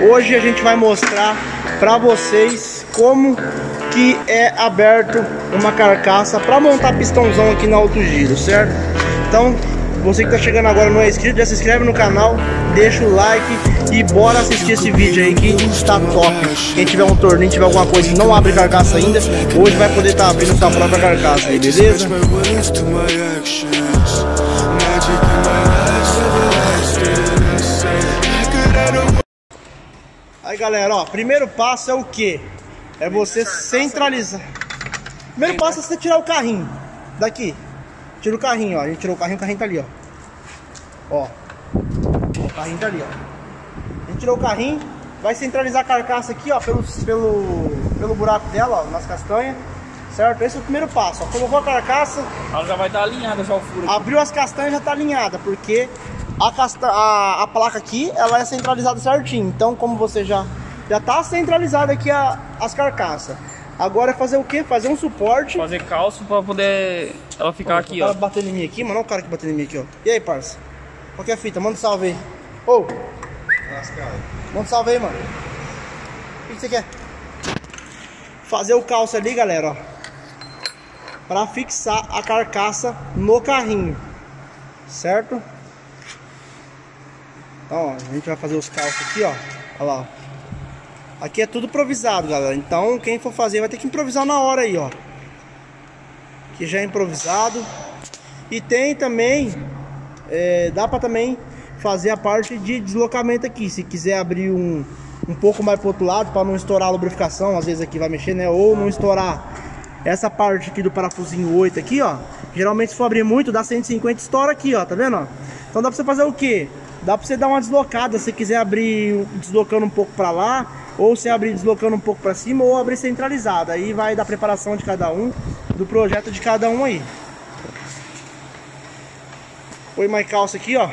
Hoje a gente vai mostrar para vocês como que é aberto uma carcaça para montar pistãozão aqui no alto giro, certo? Então, você que tá chegando agora não é inscrito, já se inscreve no canal, deixa o like e bora assistir esse vídeo aí que está top. Quem tiver um torninho, tiver alguma coisa e não abre carcaça ainda, hoje vai poder estar tá abrindo sua própria carcaça aí, beleza? Aí galera, ó, primeiro passo é o que? É você centralizar. Primeiro passo é você tirar o carrinho daqui. Tira o carrinho, ó. A gente tirou o carrinho, o carrinho tá ali, ó. Ó. O carrinho tá ali, ó. A gente tirou o carrinho. Vai centralizar a carcaça aqui, ó, pelo, pelo, pelo buraco dela, ó, nas castanhas. Certo? Esse é o primeiro passo, ó. Colocou a carcaça. Ela já vai estar tá alinhada já o furo. Aqui. Abriu as castanhas já tá alinhada, porque a, casta a, a placa aqui, ela é centralizada certinho. Então, como você já já tá centralizada aqui a, as carcaças. Agora é fazer o que? Fazer um suporte. Fazer calço para poder ela ficar aqui, ó. batendo em mim aqui, mano. Olha o cara que batendo em mim aqui, ó. E aí, parça? Qual que é a fita? Manda um salve aí. Ô! Oh. Manda um salve aí, mano. O que você quer? Fazer o calço ali, galera, ó. Pra fixar a carcaça no carrinho. Certo? Então, ó, a gente vai fazer os calços aqui, ó. Olha lá. Aqui é tudo improvisado, galera. Então, quem for fazer vai ter que improvisar na hora aí, ó. Aqui já é improvisado. E tem também, é, dá pra também fazer a parte de deslocamento aqui. Se quiser abrir um, um pouco mais pro outro lado, para não estourar a lubrificação, às vezes aqui vai mexer, né? Ou não estourar essa parte aqui do parafusinho 8 aqui, ó. Geralmente se for abrir muito, dá 150 estoura aqui, ó. Tá vendo, ó? Então dá pra você fazer o quê? Dá pra você dar uma deslocada, se quiser abrir deslocando um pouco pra lá ou se abrir deslocando um pouco para cima ou abrir centralizado. Aí vai da preparação de cada um, do projeto de cada um aí. Põe mais calça aqui, ó.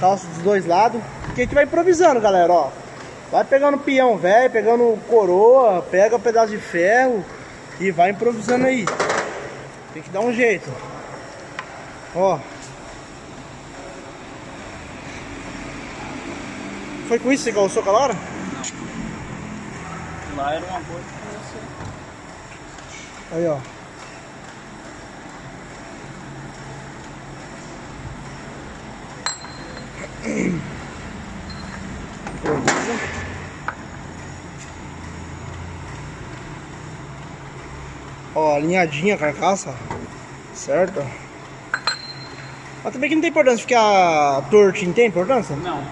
Calça dos dois lados. Que a gente vai improvisando, galera, ó. Vai pegando peão velho, pegando coroa, pega um pedaço de ferro e vai improvisando aí. Tem que dar um jeito. Ó. Foi com isso que você calçou aquela hora? Não. Lá era uma boa Aí, ó. Ó, alinhadinha a carcaça, certo? Mas também que não tem importância ficar tortinho, tem importância? Não.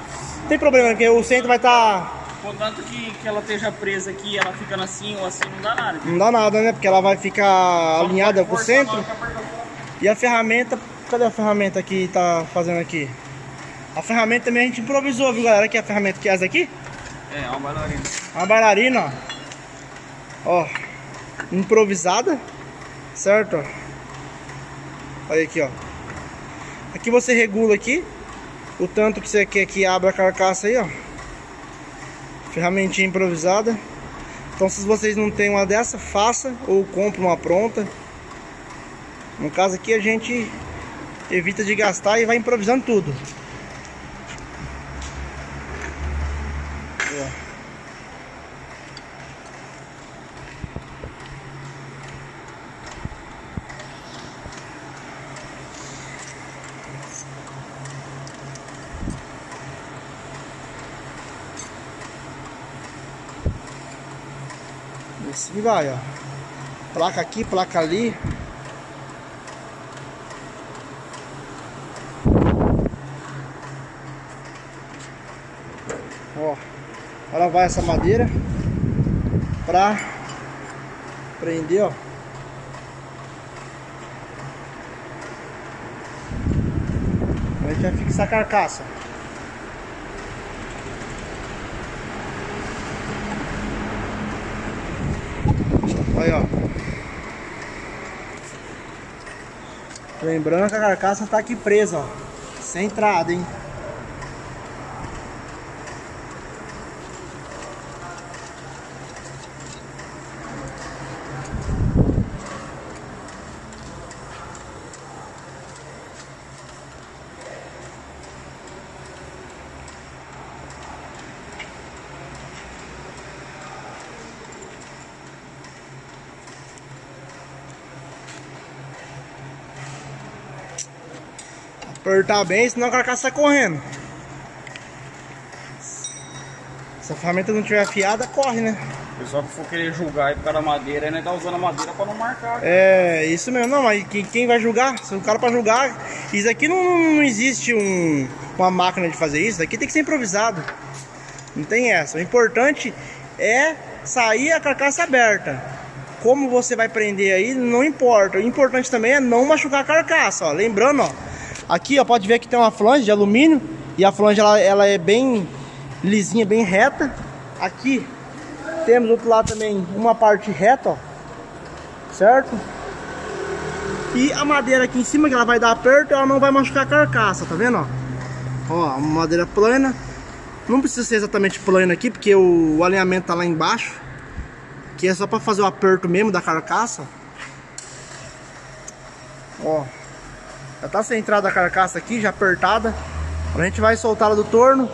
Tem problema, porque o centro vai estar... Tá... Contanto que, que ela esteja presa aqui, ela ficando assim ou assim, não dá nada. Não dá nada, né? Porque ela vai ficar Só alinhada com o centro. E a ferramenta, cadê a ferramenta que tá fazendo aqui? A ferramenta também a gente improvisou, viu galera? Que é a ferramenta que é essa aqui? É, uma bailarina. Uma bailarina, ó. Ó, improvisada, certo? Olha aqui, ó. Aqui você regula aqui o tanto que você quer que abra a carcaça aí, ó. Ferramentinha improvisada. Então se vocês não tem uma dessa, faça ou compre uma pronta. No caso aqui a gente evita de gastar e vai improvisando tudo. Assim vai, ó. Placa aqui, placa ali. Ó. Agora vai essa madeira pra prender, ó. A gente vai fixar a carcaça. Aí, ó. Lembrando que a carcaça tá aqui presa, ó. Sem entrada, hein. Apertar bem, senão a carcaça sai correndo. Se a ferramenta não tiver afiada, corre, né? O pessoal que for querer julgar aí por causa da madeira, né? Tá usando a madeira pra não marcar. É, isso mesmo. Não, mas quem, quem vai julgar? Se o cara pra julgar, isso aqui não, não existe um, uma máquina de fazer isso. Isso aqui tem que ser improvisado. Não tem essa. O importante é sair a carcaça aberta. Como você vai prender aí, não importa. O importante também é não machucar a carcaça, ó. Lembrando, ó. Aqui, ó, pode ver que tem uma flange de alumínio. E a flange, ela, ela é bem lisinha, bem reta. Aqui, temos do outro lado também uma parte reta, ó. Certo? E a madeira aqui em cima, que ela vai dar aperto, ela não vai machucar a carcaça, tá vendo, ó? Ó, madeira plana. Não precisa ser exatamente plano aqui, porque o, alinhamento tá lá embaixo. Que é só para fazer o aperto mesmo da carcaça. Ó. Já tá centrada a carcaça aqui, já apertada. A gente vai soltá-la do torno.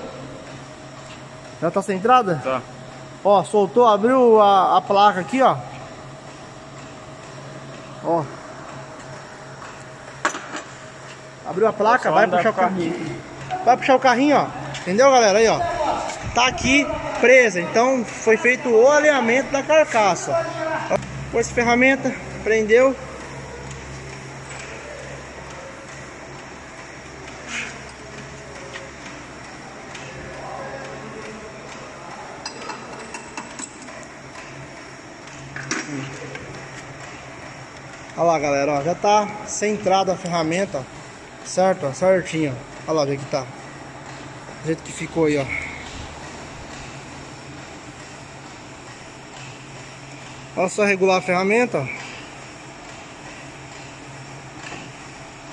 Já tá centrada? Tá. Ó, soltou, abriu a, a placa aqui, ó. Ó. Abriu a placa, vai puxar o com carrinho. carrinho. Vai puxar o carrinho, ó. Entendeu, galera? Aí, ó. Tá aqui presa. Então foi feito o alinhamento da carcaça. Ó. Pôs ferramenta, prendeu. Olha lá, galera, ó, já tá centrada a ferramenta, certo? Certinho. Olha lá, ver que tá. Do jeito que ficou aí, ó. Olha só regular a ferramenta, ó.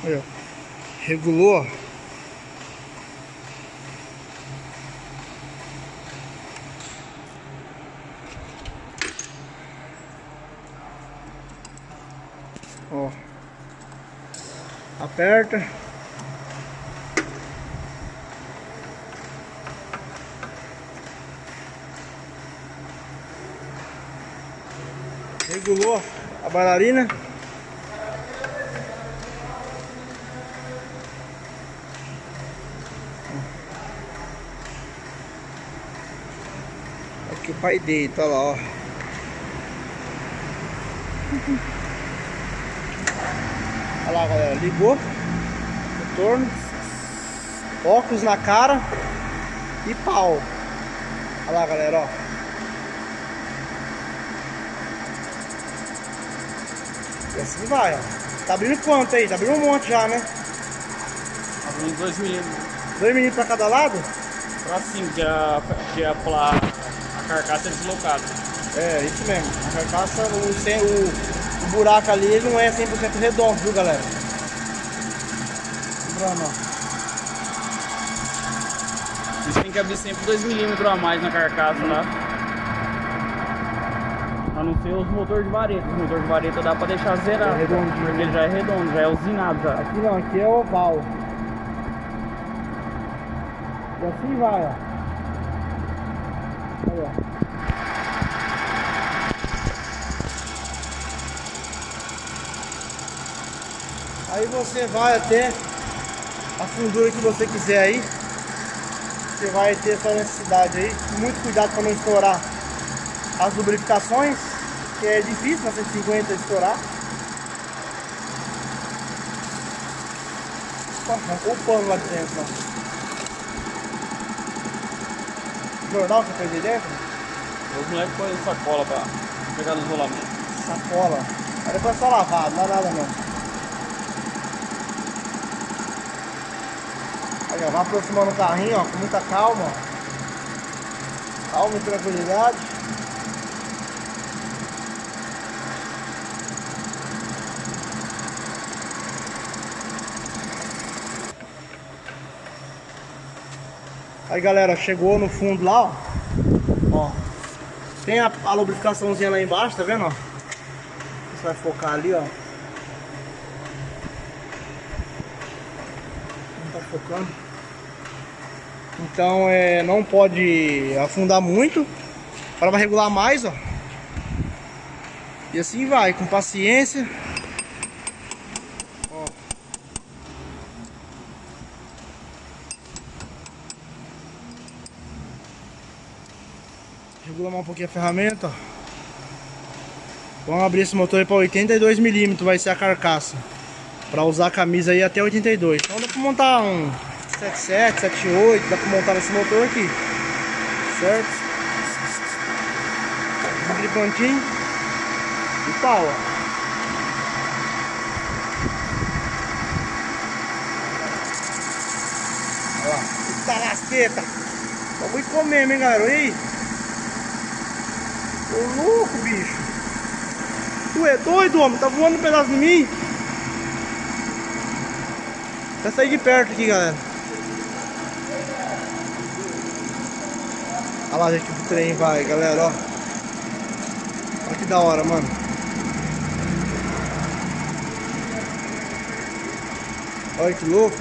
Aí, ó. Regulou, ó. Ó. Aperta. Regulou a bailarina. Aqui o pai dele, tá lá, ó. Lá, galera, ligou o torno, óculos na cara e pau. Olha lá, galera, ó. E assim vai, ó. Tá abrindo quanto aí? Tá abrindo um monte já, né? Abrindo 2 milímetros. Dois meninos pra cada lado? Pra cima, que a, que a, pla- a carcaça é deslocada. É, isso mesmo. A carcaça, o, o, o buraco ali ele não é 100% redondo, viu, galera? Lembrando, ó. Isso tem que abrir sempre 2 milímetros a mais na carcaça, tá? A não ser os motores de vareta. Os motores de vareta dá pra deixar zerado. É redondinho. Porque ele já é redondo, já é usinado já. Aqui não, aqui é oval. E assim vai, ó. Aí você vai até a fundura que você quiser aí. Você vai ter essa necessidade aí. Muito cuidado para não estourar as lubrificações, que é difícil na 150 estourar. Arrancou o pano lá de dentro, ó. Jornal que fez aí dentro? Os moleques põem sacola pra pegar no isolamento. Sacola. Aí depois é só lavar, não dá nada não. Aí, vai aproximando o carrinho, ó, com muita calma. Calma e tranquilidade. Aí galera, chegou no fundo lá, ó. Ó. Tem a, a lubrificaçãozinha lá embaixo, tá vendo, ó? Você vai focar ali, ó. Não tá focando. Então é, não pode afundar muito. para regular mais, ó. E assim vai, com paciência. Ó. Regula mais um pouquinho a ferramenta, ó. Vamos abrir esse motor aí para 82 milímetros, vai ser a carcaça. Para usar a camisa aí até 82. Então dá para montar um 77, 78, dá para montar nesse motor aqui. Certo? Abrir pontinho. E pau, ó. Olha lá. Eita lasqueta. Vamos comer, hein, galera? Olha aí. Ô louco, bicho. Tu é doido, homem? Tá voando um pedaço de mim? Vai sair de perto aqui, galera. Olha lá, gente, o trem vai, galera, ó. Olha que da hora, mano. Olha que louco.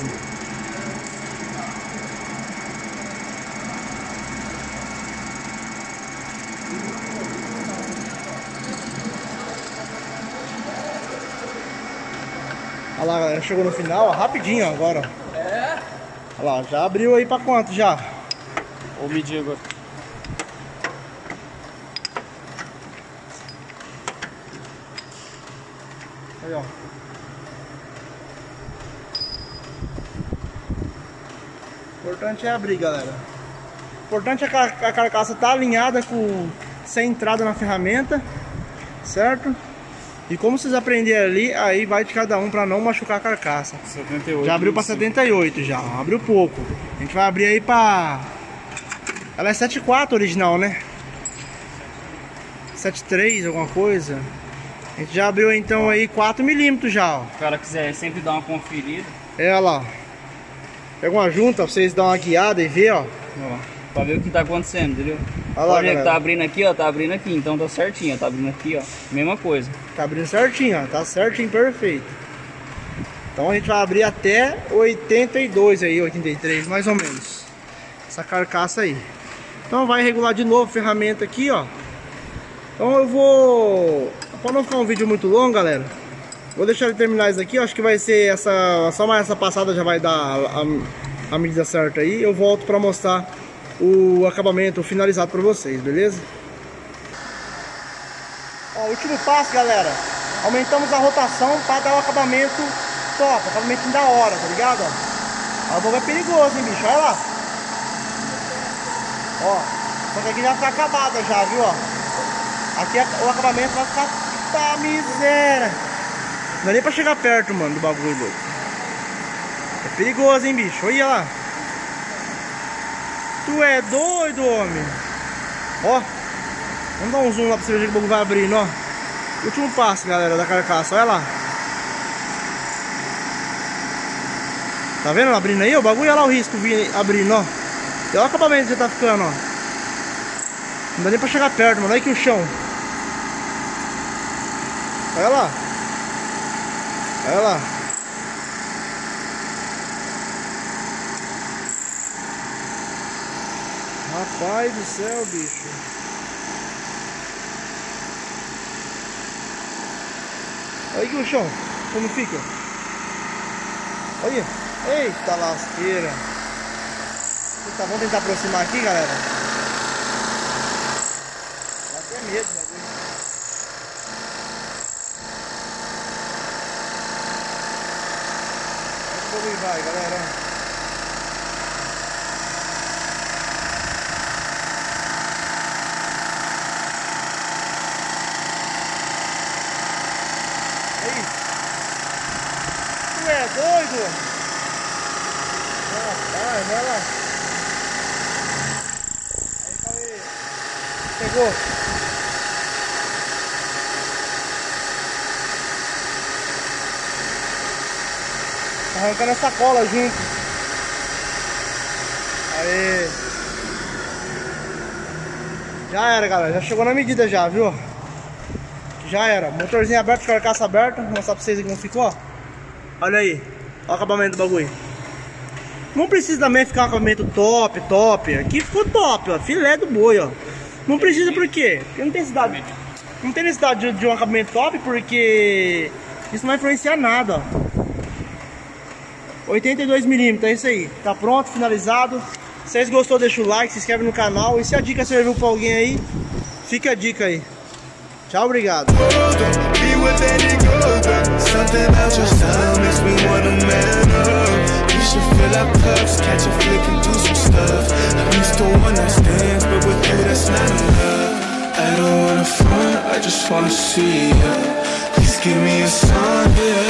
Olha lá, galera, chegou no final, ó, rapidinho ó, agora. É? Olha lá, já abriu aí pra quanto já? Vou medir agora. Aí, ó. O importante é abrir, galera. O importante é que a, carcaça tá alinhada com sem entrada na ferramenta, certo? E como vocês aprenderam ali, aí vai de cada um para não machucar a carcaça. 78. Já abriu para 25. 78 já, abriu pouco. A gente vai abrir aí para Ela é 7.4 original, né? 7.3 alguma coisa. A gente já abriu então aí 4 milímetros já, ó. Se o cara quiser sempre dar uma conferida, É, olha lá. Pega uma junta pra vocês dar uma guiada e ver, ó. ó, pra ver o que tá acontecendo, entendeu? Olha lá, galera. tá abrindo aqui, ó, tá abrindo aqui, então tá certinho, ó, tá abrindo aqui, ó, mesma coisa. Tá abrindo certinho, ó. Tá certinho, perfeito. Então a gente vai abrir até 82 aí, 83, mais ou menos. Essa carcaça aí. Então vai regular de novo a ferramenta aqui, ó. Então eu vou... Pra não ficar um vídeo muito longo, galera. Vou deixar ele terminar isso aqui. Acho que vai ser essa... Só mais essa passada já vai dar a, a medida certa aí. Eu volto pra mostrar o acabamento finalizado pra vocês, beleza? Ó, último passo, galera. Aumentamos a rotação para dar o acabamento top, acabamento da hora, tá ligado? A boca é perigoso, hein, bicho? Olha lá. Ó, só que aqui já tá acabada já, viu, ó. Aqui o acabamento vai ficar da miséria. Não é nem pra chegar perto, mano, do bagulho, louco. É perigoso, hein, bicho? Olha lá. Tu é doido, homem. Ó. Vamos dar um zoom lá pra você ver que o bagulho vai abrindo, ó. Último passo, galera, da carcaça, olha lá. Tá vendo abrindo aí? O bagulho, olha lá o risco vindo abrindo, ó. E olha o acabamento que já tá ficando, ó. Não dá nem pra chegar perto, mano. Olha aqui o chão. Olha lá. Olha lá. Rapaz do céu, bicho. Olha aqui o chão, como fica. Olha. Eita lasqueira. Eita, vamos tentar aproximar aqui, galera. Dá até medo, né? Como vai, galera. É doido? Rapaz, vai lá. Aí, falei. Pegou. Arrancando a sacola junto. Aí. Já era, galera. Já chegou na medida já, viu? Já era. Motorzinho aberto, carcaça aberta. Vou mostrar pra vocês como ficou. Olha aí. Olha o acabamento do bagulho. Não precisa também ficar um acabamento top, top. Aqui ficou top, ó. Filé do boi, ó. Não precisa por quê? Porque não tem necessidade. Não tem necessidade de, de um acabamento top porque isso não vai influenciar nada, ó. 82 milímetros, é isso aí. Tá pronto, finalizado. Se vocês gostou, deixa o like, se inscreve no canal. E se a dica serviu pra alguém aí, fica a dica aí. Tchau, obrigado. I just wanna see. Please give me a sign, yeah.